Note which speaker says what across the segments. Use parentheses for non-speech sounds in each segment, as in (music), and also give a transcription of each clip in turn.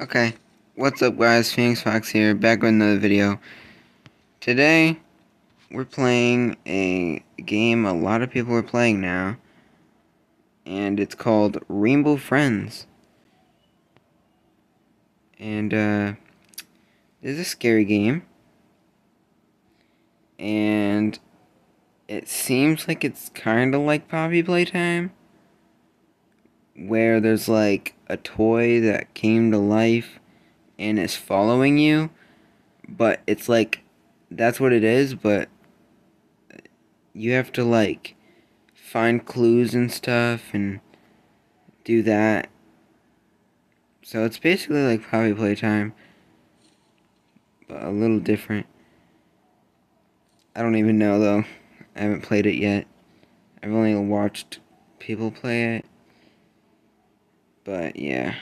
Speaker 1: Okay, what's up guys, Phoenix Fox here, back with another video. Today, we're playing a game a lot of people are playing now. And it's called Rainbow Friends. And, uh, this is a scary game. And, it seems like it's kind of like Poppy Playtime where there's like a toy that came to life and is following you, but it's like that's what it is, but you have to like find clues and stuff and do that. So it's basically like Poppy Playtime, but a little different. I don't even know though. I haven't played it yet. I've only watched people play it. But yeah.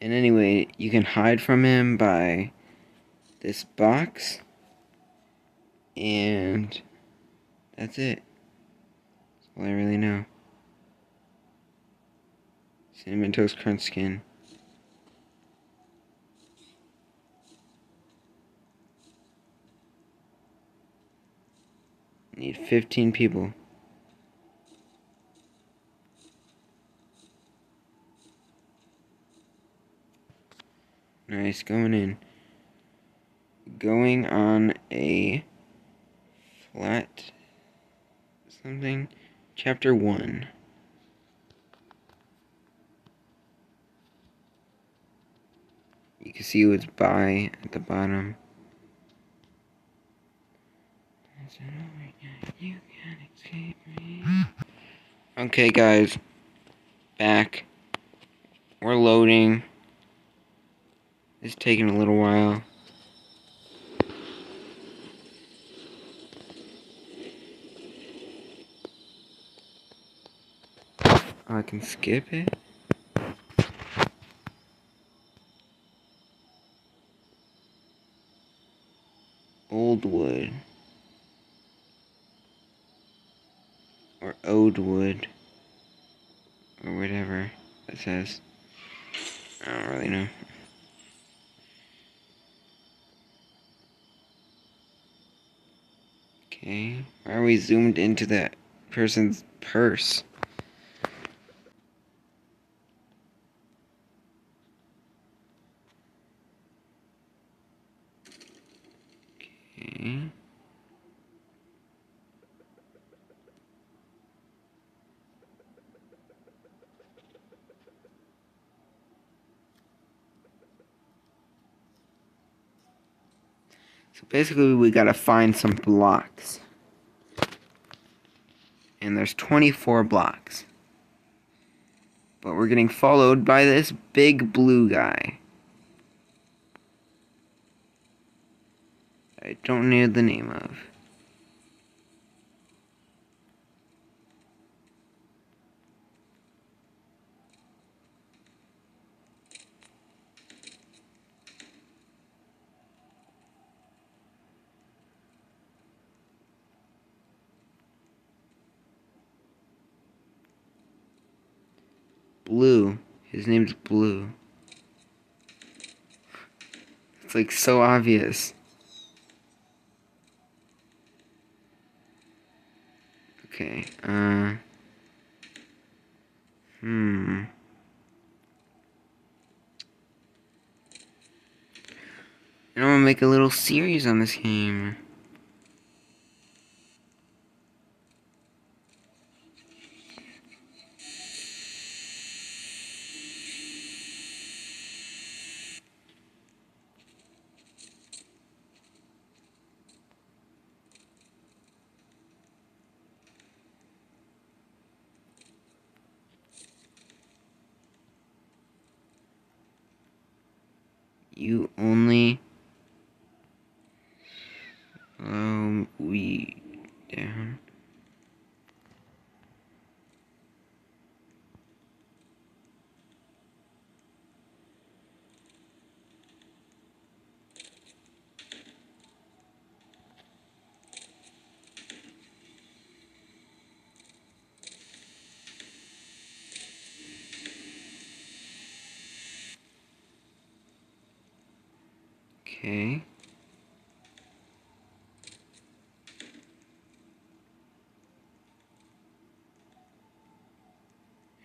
Speaker 1: And anyway, you can hide from him by this box. And that's it. That's all I really know. Cinnamon Toast Crunch skin. Need 15 people. Nice, going in. Going on a flat something. Chapter 1. You can see what's by at the bottom. Okay, guys. Back. We're loading. It's taking a little while. I can skip it. Old wood. Or old wood. Or whatever it says. I don't really know. Eh? Okay. Why are we zoomed into that person's purse? Okay. So basically we gotta find some blocks. And there's 24 blocks. But we're getting followed by this big blue guy. I don't know the name of. Blue. His name's Blue. It's like so obvious. Okay, uh... Hmm... I want to make a little series on this game. You Okay.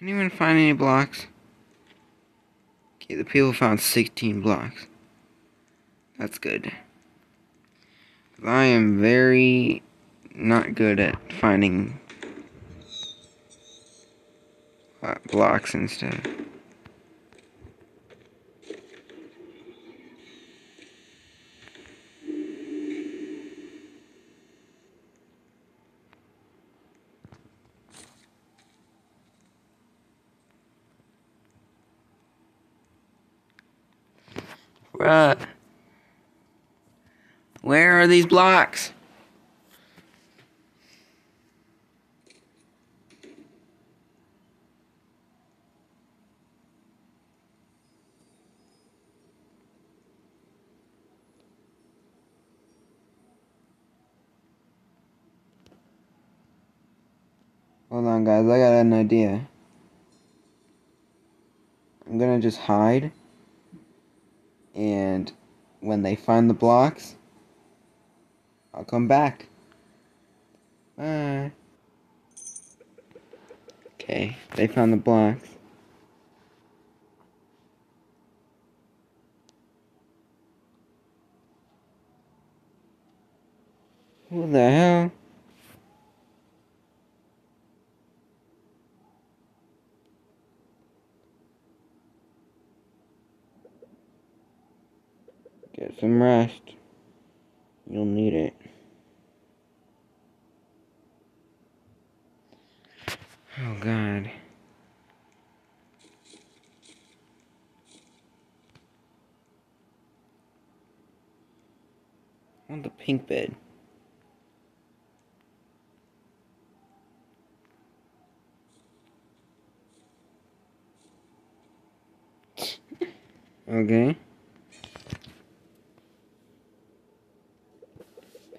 Speaker 1: Anyone find any blocks? Okay, the people found 16 blocks. That's good. I am very not good at finding uh, blocks and stuff. Bruh. Where are these blocks? Hold on, guys. I got an idea. I'm gonna just hide. And when they find the blocks, I'll come back. Bye. Okay, they found the blocks. What the hell? Get some rest. You'll need it. Oh, God. Want the pink bed. (laughs) okay.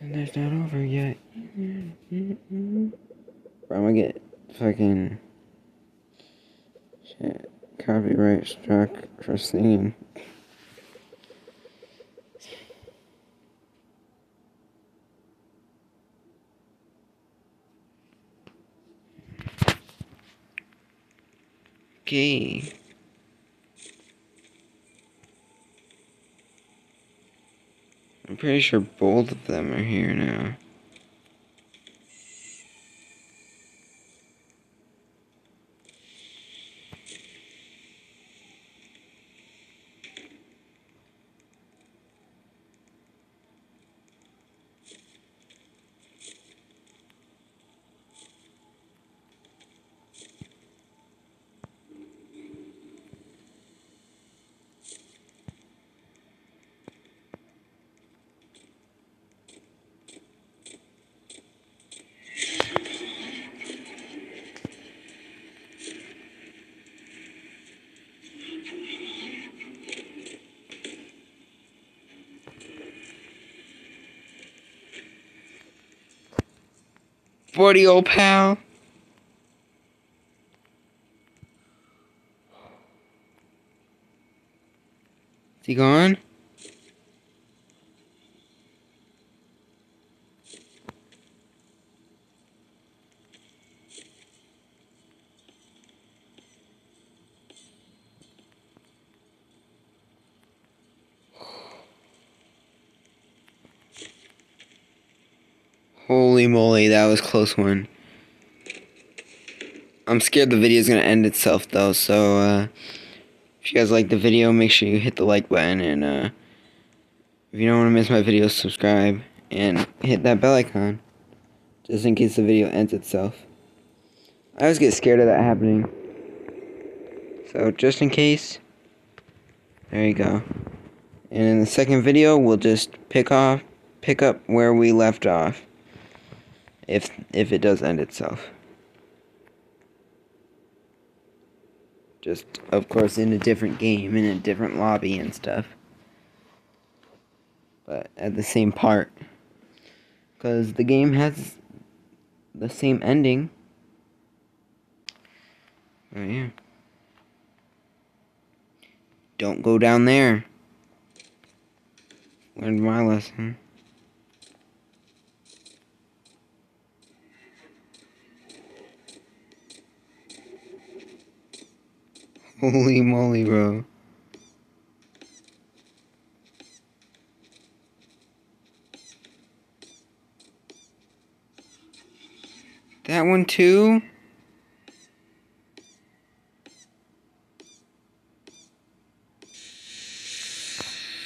Speaker 1: And that's not over yet. I'm gonna get fucking shit copyright struck for singing. Okay. I'm pretty sure both of them are here now. Forty old pal. Is he gone? Holy moly, that was close one. I'm scared the video is going to end itself though, so uh, if you guys like the video, make sure you hit the like button and uh, if you don't want to miss my videos, subscribe and hit that bell icon just in case the video ends itself. I always get scared of that happening. So just in case, there you go. And in the second video, we'll just pick off, pick up where we left off if if it does end itself. Just of course in a different game, in a different lobby and stuff. But at the same part. Because the game has the same ending. Oh yeah. Don't go down there. Learned my lesson. Holy moly, bro. That one too?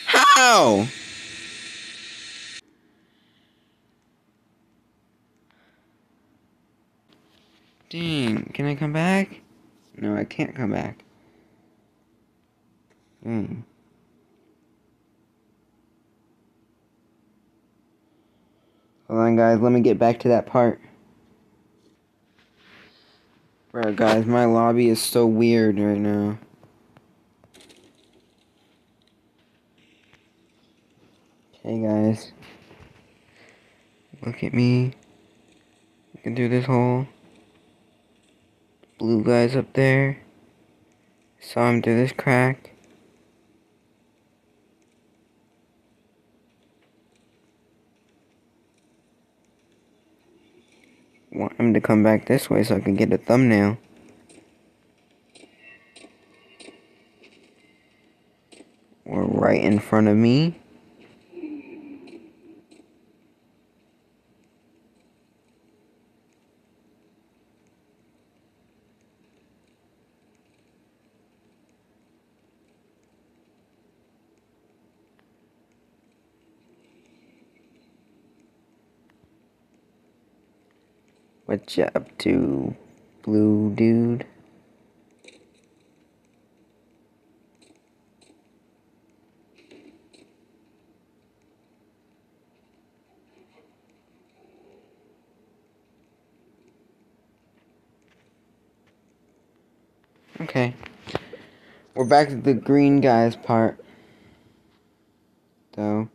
Speaker 1: How? Dang, can I come back? No, I can't come back. Hmm. Hold on, guys, let me get back to that part. Bro, guys, my lobby is so weird right now. Okay, guys. Look at me. I can do this hole. Blue guy's up there. Saw him through this crack. Want him to come back this way so I can get a thumbnail. Or right in front of me. What you up to, blue dude? Okay. We're back to the green guys part. Though.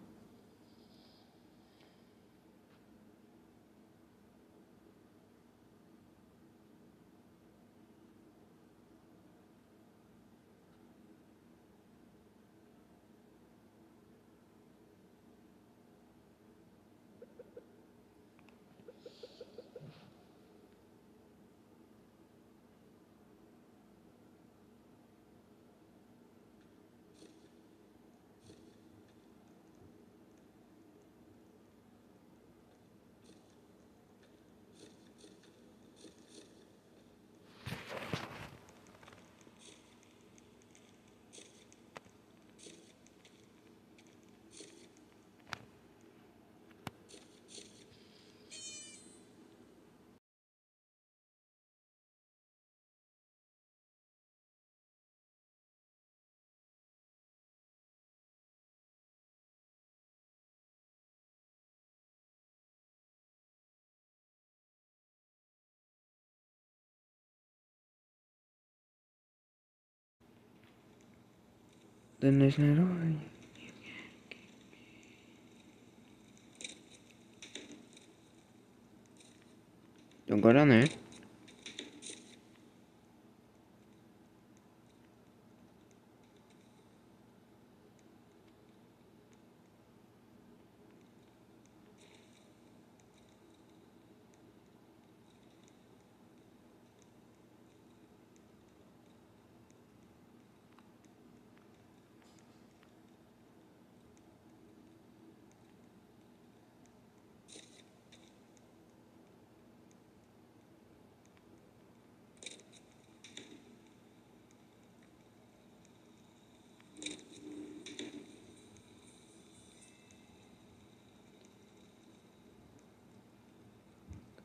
Speaker 1: Then there's no door. Don't go down there.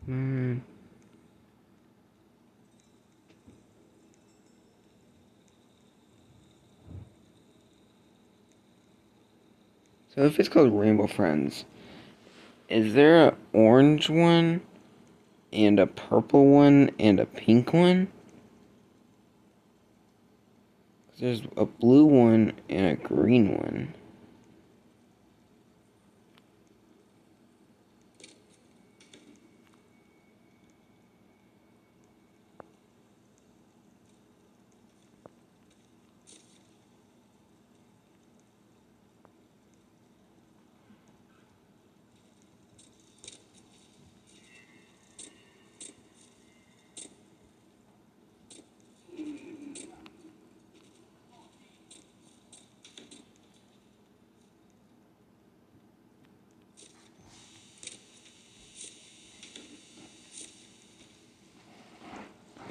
Speaker 1: Hmm. So if it's called Rainbow Friends, is there an orange one and a purple one and a pink one? There's a blue one and a green one.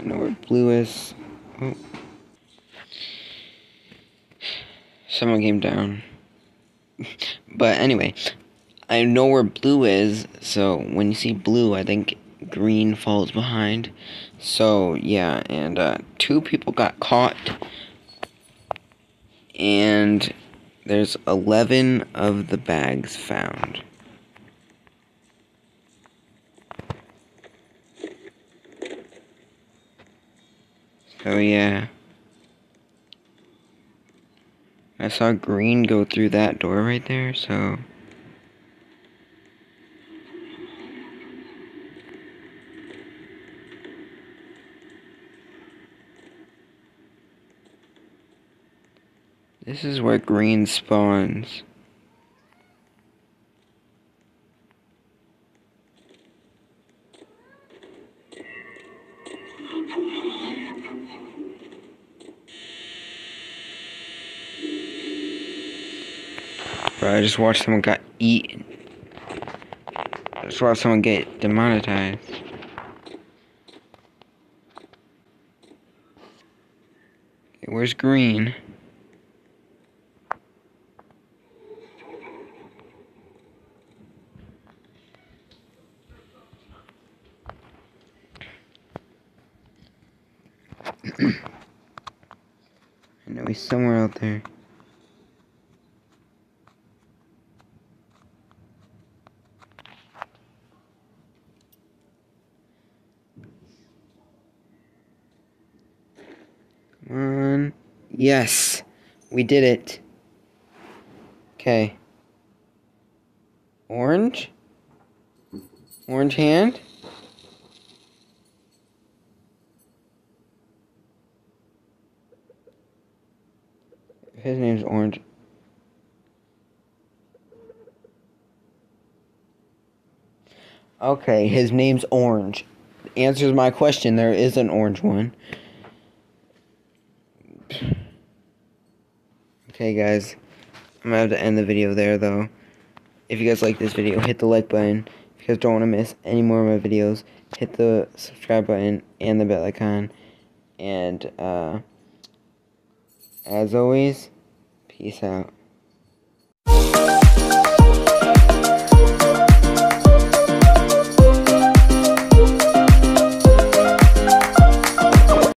Speaker 1: Know where blue is. Oh. Someone came down. but anyway, I know where blue is, so when you see blue, I think green falls behind. So, yeah, and uh, two people got caught. And there's 11 of the bags found. So, yeah. I saw green go through that door right there, so... This is where green spawns. Bro, I just watched someone got eaten. I just watched someone get demonetized. Okay, where's green? I know he's somewhere out there. Come on. Yes. We did it. Okay. Orange? Orange hand? His name's Orange. Okay, his name's Orange. Answers my question. There is an orange one. Okay, guys. I'm gonna have to end the video there, though. If you guys like this video, hit the like button. If you guys don't want to miss any more of my videos, hit the subscribe button and the bell icon. And, uh, as always, Peace out.